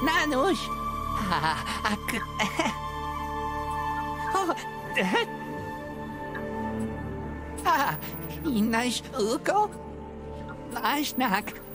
Nanush! Oh, ah, ah, ah, inais uko? Nashnak.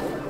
Thanks.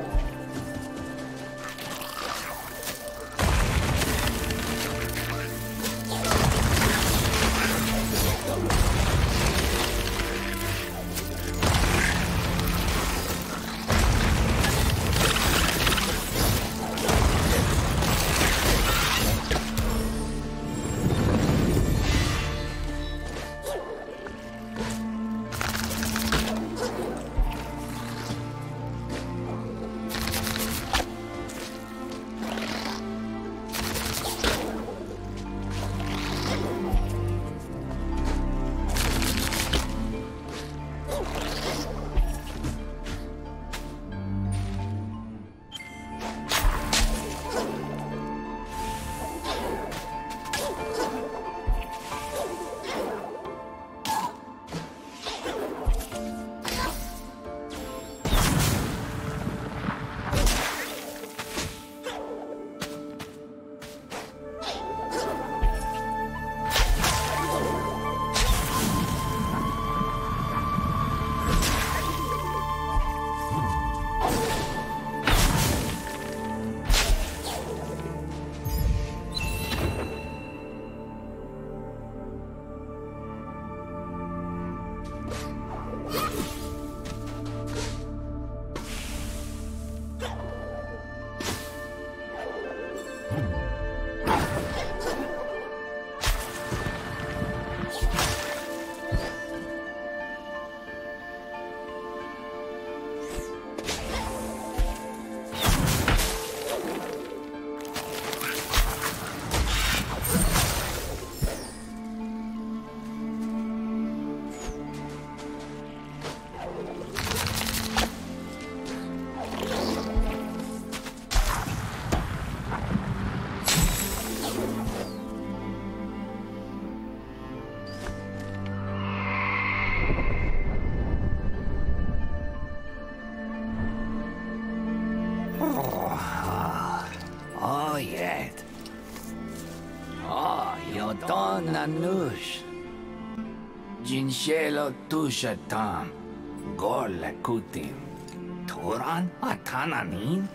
tuja tam. Gorla kutin. Turan atananin?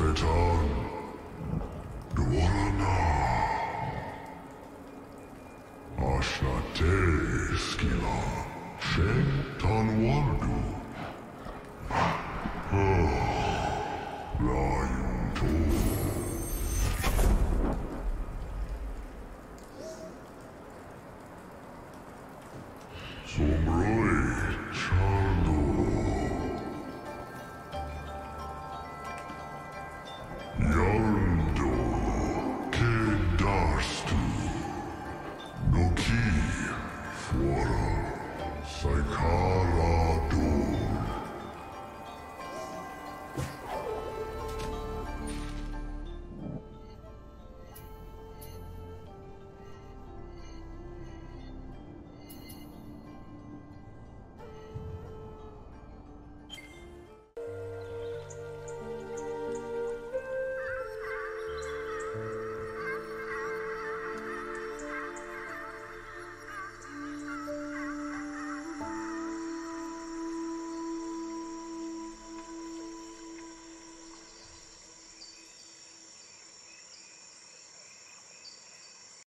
Satan.